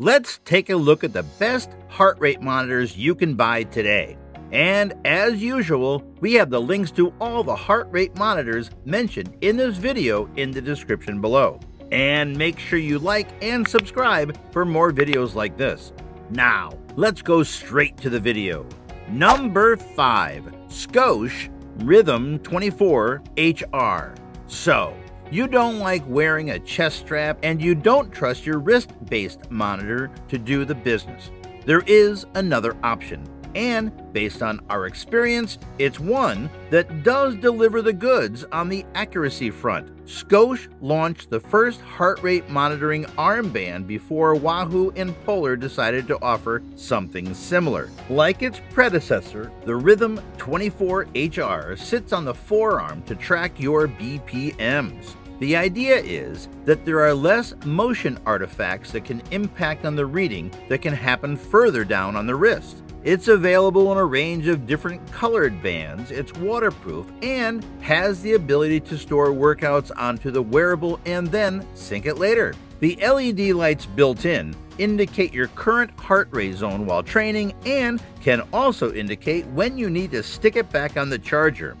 let's take a look at the best heart rate monitors you can buy today. And as usual, we have the links to all the heart rate monitors mentioned in this video in the description below. And make sure you like and subscribe for more videos like this. Now, let's go straight to the video. Number 5. Scosche Rhythm 24 HR. So, you don't like wearing a chest strap and you don't trust your wrist based monitor to do the business. There is another option and based on our experience, it's one that does deliver the goods on the accuracy front. Scosche launched the first heart rate monitoring armband before Wahoo and Polar decided to offer something similar. Like its predecessor, the Rhythm 24HR sits on the forearm to track your BPMs. The idea is that there are less motion artifacts that can impact on the reading that can happen further down on the wrist. It's available in a range of different colored bands, it's waterproof, and has the ability to store workouts onto the wearable and then sync it later. The LED lights built in indicate your current heart rate zone while training and can also indicate when you need to stick it back on the charger.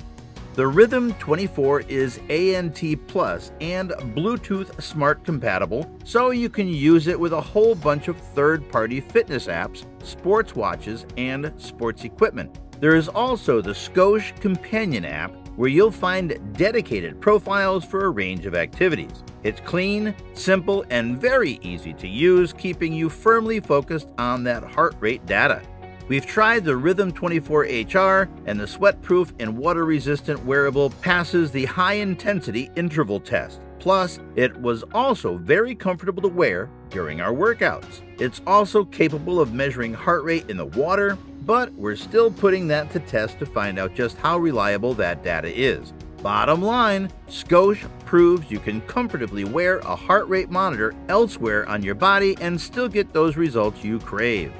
The Rhythm 24 is ANT Plus and Bluetooth Smart compatible, so you can use it with a whole bunch of third party fitness apps, sports watches, and sports equipment. There is also the Scosche Companion app, where you'll find dedicated profiles for a range of activities. It's clean, simple, and very easy to use, keeping you firmly focused on that heart rate data. We've tried the Rhythm 24HR, and the sweat-proof and water-resistant wearable passes the high-intensity interval test. Plus, it was also very comfortable to wear during our workouts. It's also capable of measuring heart rate in the water, but we're still putting that to test to find out just how reliable that data is. Bottom line, Scosche proves you can comfortably wear a heart rate monitor elsewhere on your body and still get those results you crave.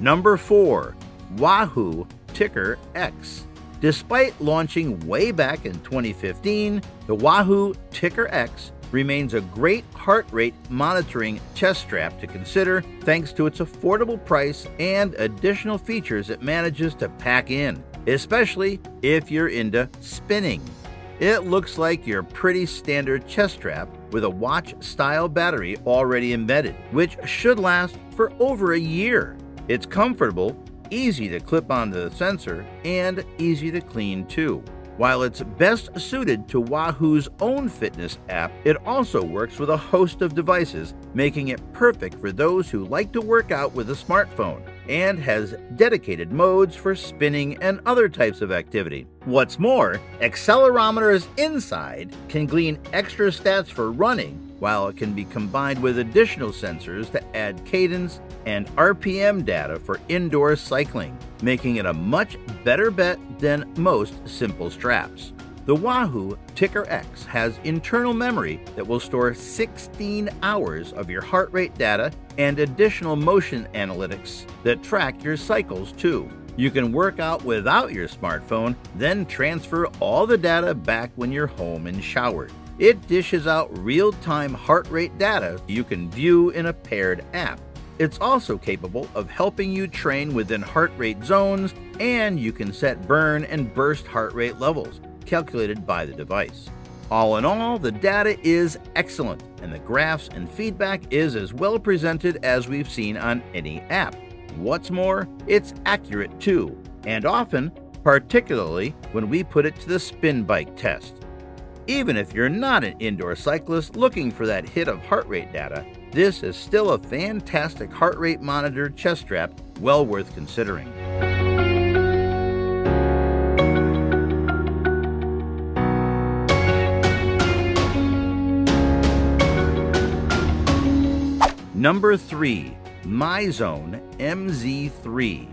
Number 4. Wahoo Tickr X. Despite launching way back in 2015, the Wahoo Tickr X remains a great heart rate monitoring chest strap to consider thanks to its affordable price and additional features it manages to pack in, especially if you're into spinning. It looks like your pretty standard chest strap with a watch style battery already embedded, which should last for over a year. It's comfortable, easy to clip onto the sensor, and easy to clean too. While it's best suited to Wahoo's own fitness app, it also works with a host of devices, making it perfect for those who like to work out with a smartphone and has dedicated modes for spinning and other types of activity. What's more, accelerometers inside can glean extra stats for running while it can be combined with additional sensors to add cadence and RPM data for indoor cycling, making it a much better bet than most simple straps. The Wahoo Tickr X has internal memory that will store 16 hours of your heart rate data and additional motion analytics that track your cycles too. You can work out without your smartphone, then transfer all the data back when you're home and showered. It dishes out real time heart rate data you can view in a paired app. It's also capable of helping you train within heart rate zones, and you can set burn and burst heart rate levels, calculated by the device. All in all, the data is excellent, and the graphs and feedback is as well presented as we've seen on any app. What's more, it's accurate too, and often, particularly when we put it to the spin bike test. Even if you're not an indoor cyclist looking for that hit of heart rate data, this is still a fantastic heart rate monitor chest strap well worth considering. Number 3. MyZone MZ3.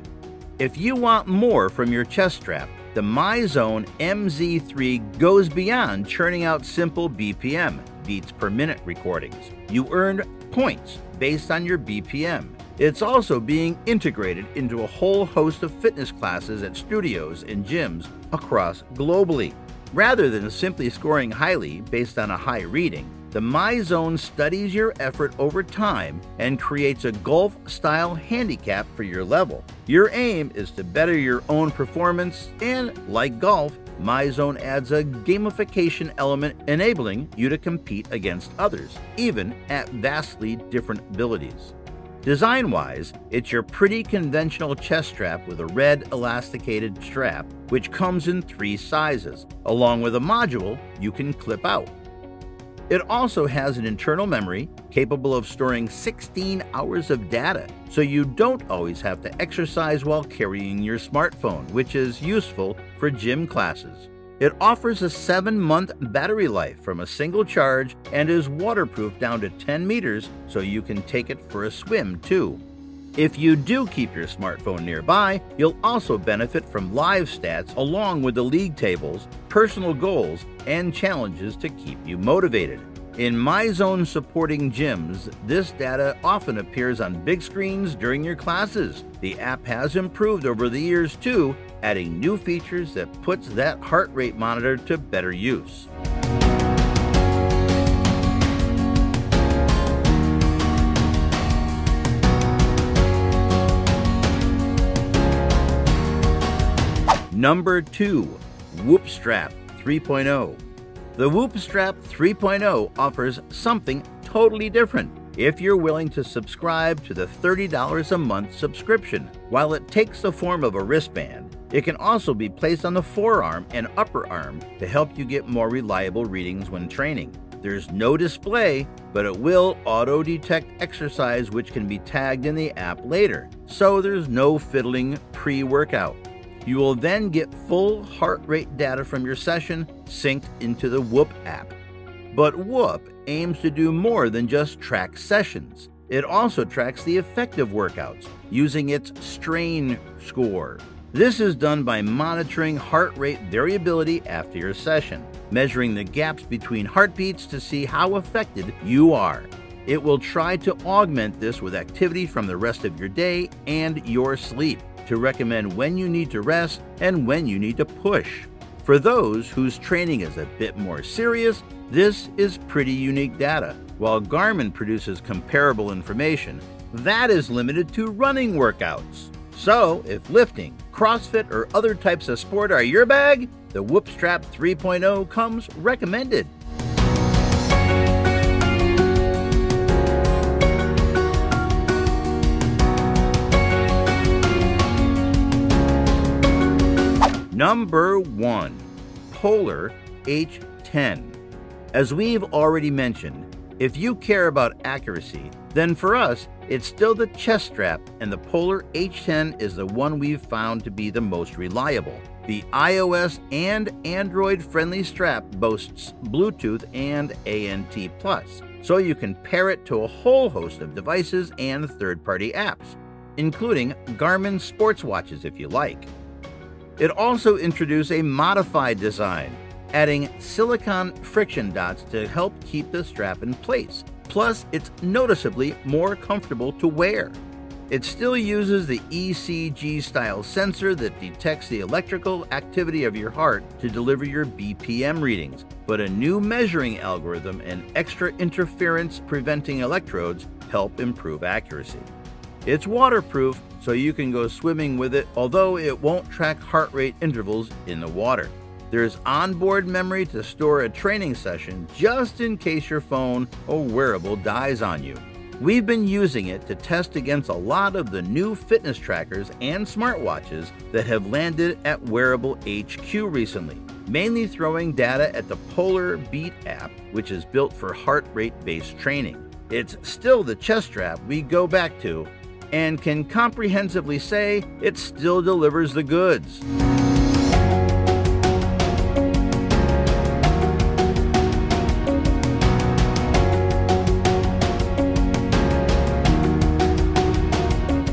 If you want more from your chest strap, the MyZone MZ3 goes beyond churning out simple BPM, beats per minute recordings. You earn points based on your BPM. It's also being integrated into a whole host of fitness classes at studios and gyms across globally. Rather than simply scoring highly based on a high reading, the MyZone studies your effort over time and creates a golf style handicap for your level. Your aim is to better your own performance, and like golf, MyZone adds a gamification element enabling you to compete against others, even at vastly different abilities. Design wise, it's your pretty conventional chest strap with a red elasticated strap, which comes in three sizes, along with a module you can clip out. It also has an internal memory capable of storing 16 hours of data, so you don't always have to exercise while carrying your smartphone, which is useful for gym classes. It offers a 7 month battery life from a single charge and is waterproof down to 10 meters so you can take it for a swim too. If you do keep your smartphone nearby, you'll also benefit from live stats along with the league tables, personal goals, and challenges to keep you motivated. In MyZone supporting gyms, this data often appears on big screens during your classes. The app has improved over the years too, adding new features that puts that heart rate monitor to better use. Number 2. Whoop Strap 3.0 The Whoop Strap 3.0 offers something totally different if you're willing to subscribe to the $30 a month subscription. While it takes the form of a wristband, it can also be placed on the forearm and upper arm to help you get more reliable readings when training. There's no display, but it will auto detect exercise which can be tagged in the app later, so there's no fiddling pre workout. You will then get full heart rate data from your session synced into the Whoop app. But Whoop aims to do more than just track sessions. It also tracks the effective workouts using its strain score. This is done by monitoring heart rate variability after your session, measuring the gaps between heartbeats to see how affected you are. It will try to augment this with activity from the rest of your day and your sleep to recommend when you need to rest and when you need to push. For those whose training is a bit more serious, this is pretty unique data. While Garmin produces comparable information, that is limited to running workouts. So, if lifting, CrossFit, or other types of sport are your bag, the Whoop Strap 3.0 comes recommended. Number 1 Polar H10. As we've already mentioned, if you care about accuracy, then for us, it's still the chest strap, and the Polar H10 is the one we've found to be the most reliable. The iOS and Android friendly strap boasts Bluetooth and ANT, so you can pair it to a whole host of devices and third party apps, including Garmin sports watches if you like. It also introduced a modified design, adding silicon friction dots to help keep the strap in place Plus, it's noticeably more comfortable to wear. It still uses the ECG style sensor that detects the electrical activity of your heart to deliver your BPM readings, but a new measuring algorithm and extra interference preventing electrodes help improve accuracy. It's waterproof, so you can go swimming with it, although it won't track heart rate intervals in the water. There's onboard memory to store a training session just in case your phone or wearable dies on you. We've been using it to test against a lot of the new fitness trackers and smartwatches that have landed at Wearable HQ recently, mainly throwing data at the Polar Beat app, which is built for heart rate based training. It's still the chest strap we go back to and can comprehensively say it still delivers the goods.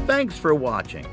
Thanks for watching.